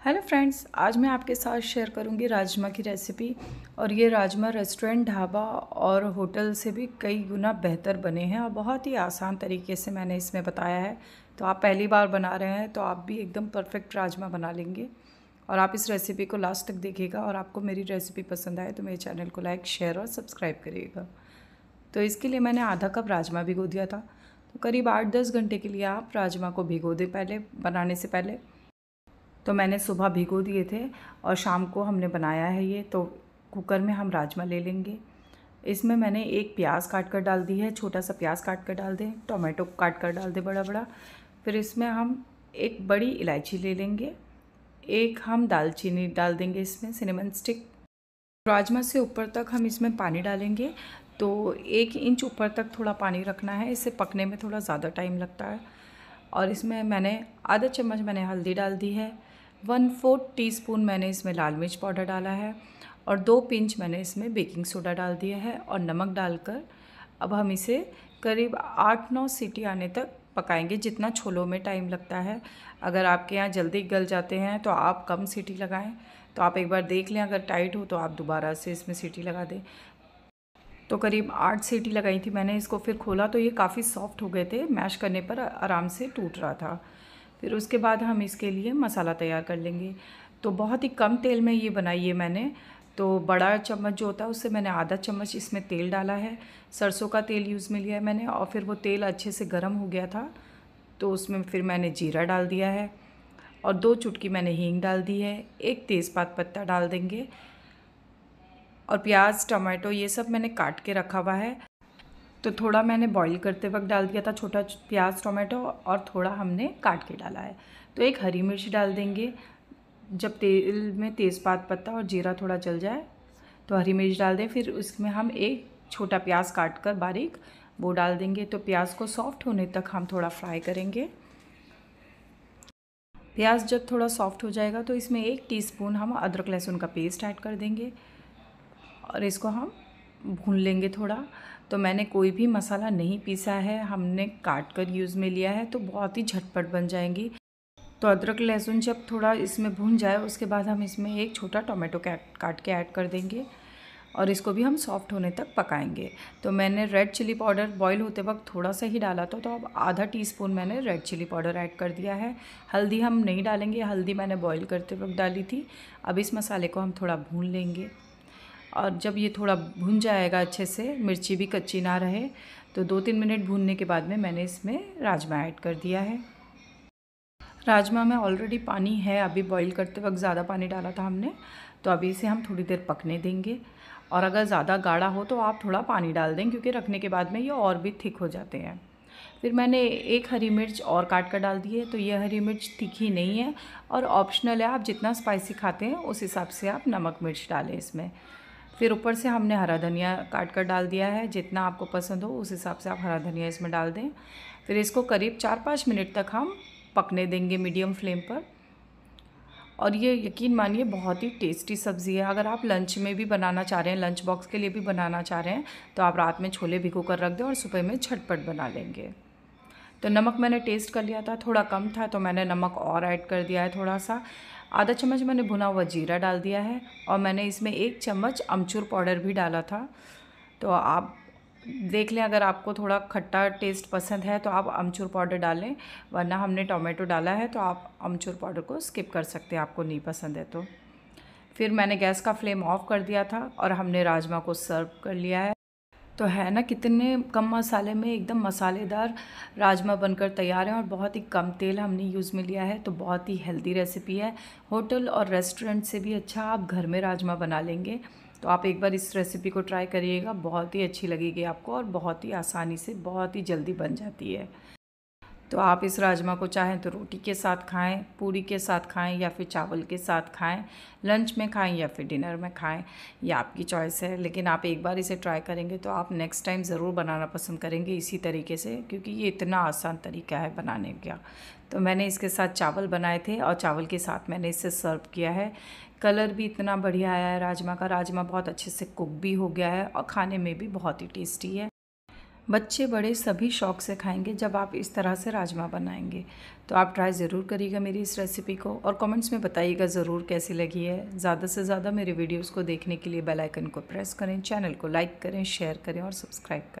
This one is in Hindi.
हेलो फ्रेंड्स आज मैं आपके साथ शेयर करूँगी राजमा की रेसिपी और ये राजमा रेस्टोरेंट ढाबा और होटल से भी कई गुना बेहतर बने हैं और बहुत ही आसान तरीके से मैंने इसमें बताया है। तो आप पहली बार बना रहे हैं तो आप भी एकदम परफेक्ट राजमा बना लेंगे। और आप इस रेसिपी को लास्ट तक देखिएगा और आपको मेरी रेसिपी पसंद आए तो मेरे चैनल को लाइक शेयर और सब्सक्राइब करिएगा। तो इसके लिए मैंने आधा कप राजमा भिगो दिया था। तो करीब आठ दस घंटे के लिए आप राजमा को भिगो दें पहले, बनाने से पहले। तो मैंने सुबह भिगो दिए थे और शाम को हमने बनाया है ये तो कुकर में हम राजमा ले लेंगे। इसमें मैंने एक प्याज काट कर डाल दी है, छोटा सा प्याज काट कर डाल दें, टोमेटो काट कर डाल दें बड़ा बड़ा फिर इसमें हम एक बड़ी इलायची ले लेंगे, एक हम दालचीनी डाल देंगे इसमें सिनेमन स्टिक राजमा से ऊपर तक हम इसमें पानी डालेंगे तो एक इंच ऊपर तक थोड़ा पानी रखना है इसे पकने में थोड़ा ज़्यादा टाइम लगता है। और इसमें मैंने आधा चम्मच मैंने हल्दी डाल दी है वन फोर्थ टी स्पून मैंने इसमें लाल मिर्च पाउडर डाला है और दो पिंच मैंने इसमें बेकिंग सोडा डाल दिया है और नमक डालकर अब हम इसे करीब आठ नौ सीटी आने तक पकाएँगे, जितना छोलों में टाइम लगता है। अगर आपके यहाँ जल्दी गल जाते हैं तो आप कम सीटी लगाएँ। तो आप एक बार देख लें, अगर टाइट हो तो आप दोबारा से इसमें सीटी लगा दें। तो करीब आठ सीटी लगाई थी मैंने इसको, फिर खोला तो ये काफ़ी सॉफ्ट हो गए थे, मैश करने पर आराम से टूट रहा था। फिर उसके बाद हम इसके लिए मसाला तैयार कर लेंगे। तो बहुत ही कम तेल में ये बनाई है मैंने। तो बड़ा चम्मच जो होता है, उससे मैंने आधा चम्मच इसमें तेल डाला है। सरसों का तेल यूज़ में लिया है मैंने और फिर वो तेल अच्छे से गर्म हो गया था तो उसमें फिर मैंने जीरा डाल दिया है और दो चुटकी मैंने हींग डाल दी है। एक तेज़पात पत्ता डाल देंगे और प्याज, टमाटो ये सब मैंने काट के रखा हुआ है। तो थोड़ा मैंने बॉईल करते वक्त डाल दिया था, छोटा प्याज, टोमेटो और थोड़ा हमने काट के डाला है। तो एक हरी मिर्च डाल देंगे। जब तेल में तेज़पात पत्ता और जीरा थोड़ा जल जाए तो हरी मिर्च डाल दें। फिर उसमें हम एक छोटा प्याज काट कर बारीक वो डाल देंगे। तो प्याज को सॉफ्ट होने तक हम थोड़ा फ्राई करेंगे। प्याज जब थोड़ा सॉफ्ट हो जाएगा तो इसमें एक टीस्पून हम अदरक लहसुन का पेस्ट ऐड कर देंगे और इसको हम भून लेंगे थोड़ा। तो मैंने कोई भी मसाला नहीं पीसा है, हमने काट कर यूज़ में लिया है तो बहुत ही झटपट बन जाएँगी। तो अदरक, लहसुन जब थोड़ा इसमें भून जाए, उसके बाद हम इसमें एक छोटा टोमेटो काट के ऐड कर देंगे और इसको भी हम सॉफ्ट होने तक पकाएँगे। तो मैंने रेड चिली पाउडर बॉईल होते वक्त थोड़ा सा ही डाला था तो अब आधा टीस्पून मैंने रेड चिली पाउडर ऐड कर दिया है। हल्दी हम नहीं डालेंगे, हल्दी मैंने बॉईल करते वक्त डाली थी। अब इस मसाले को हम थोड़ा भून लेंगे। और जब ये थोड़ा भुन जाएगा अच्छे से, मिर्ची भी कच्ची ना रहे तो दो तीन मिनट भूनने के बाद में मैंने इसमें राजमा ऐड कर दिया है। राजमा में ऑलरेडी पानी है, अभी बॉईल करते वक्त ज़्यादा पानी डाला था हमने तो अभी इसे हम थोड़ी देर पकने देंगे। और अगर ज़्यादा गाढ़ा हो तो आप थोड़ा पानी डाल दें, क्योंकि रखने के बाद में ये और भी थिक हो जाते हैं। फिर मैंने एक हरी मिर्च और काट कर डाल दी है तो ये हरी मिर्च तीखी नहीं है और ऑप्शनल है, आप जितना स्पाइसी खाते हैं, उस हिसाब से आप नमक मिर्च डालें इसमें। फिर ऊपर से हमने हरा धनिया काट कर डाल दिया है, जितना आपको पसंद हो उस हिसाब से आप हरा धनिया इसमें डाल दें। फिर इसको करीब चार पाँच मिनट तक हम पकने देंगे मीडियम फ्लेम पर। और ये यकीन मानिए, बहुत ही टेस्टी सब्ज़ी है। अगर आप लंच में भी बनाना चाह रहे हैं, लंच बॉक्स के लिए भी बनाना चाह रहे हैं तो आप रात में छोले भिगो कर रख दें और सुबह में झटपट बना लेंगे। तो नमक मैंने टेस्ट कर लिया था, थोड़ा कम था तो मैंने नमक और ऐड कर दिया है थोड़ा सा। आधा चम्मच मैंने भुना हुआ जीरा डाल दिया है और मैंने इसमें एक चम्मच अमचूर पाउडर भी डाला था। तो आप देख लें, अगर आपको थोड़ा खट्टा टेस्ट पसंद है तो आप अमचूर पाउडर डालें, वरना हमने टोमेटो डाला है तो आप अमचूर पाउडर को स्किप कर सकते हैं, आपको नहीं पसंद है तो। फिर मैंने गैस का फ्लेम ऑफ़ कर दिया था और हमने राजमा को सर्व कर लिया है। तो है ना, कितने कम मसाले में एकदम मसालेदार राजमा बनकर तैयार हैं और बहुत ही कम तेल हमने यूज़ में लिया है तो बहुत ही हेल्दी रेसिपी है। होटल और रेस्टोरेंट से भी अच्छा आप घर में राजमा बना लेंगे तो आप एक बार इस रेसिपी को ट्राई करिएगा, बहुत ही अच्छी लगेगी आपको और बहुत ही आसानी से, बहुत ही जल्दी बन जाती है। तो आप इस राजमा को चाहें तो रोटी के साथ खाएँ, पूरी के साथ खाएँ या फिर चावल के साथ खाएँ, लंच में खाएँ या फिर डिनर में खाएँ, ये आपकी चॉइस है। लेकिन आप एक बार इसे ट्राई करेंगे तो आप नेक्स्ट टाइम ज़रूर बनाना पसंद करेंगे इसी तरीके से, क्योंकि ये इतना आसान तरीका है बनाने का। तो मैंने इसके साथ चावल बनाए थे और चावल के साथ मैंने इसे सर्व किया है। कलर भी इतना बढ़िया आया है राजमा का। राजमा बहुत अच्छे से कुक भी हो गया है और खाने में भी बहुत ही टेस्टी है। बच्चे बड़े सभी शौक से खाएँगे जब आप इस तरह से राजमा बनाएँगे। तो आप ट्राई ज़रूर करिएगा मेरी इस रेसिपी को और कमेंट्स में बताइएगा ज़रूर कैसी लगी है। ज़्यादा से ज़्यादा मेरे वीडियोस को देखने के लिए बेल आइकन को प्रेस करें, चैनल को लाइक करें, शेयर करें और सब्सक्राइब करें।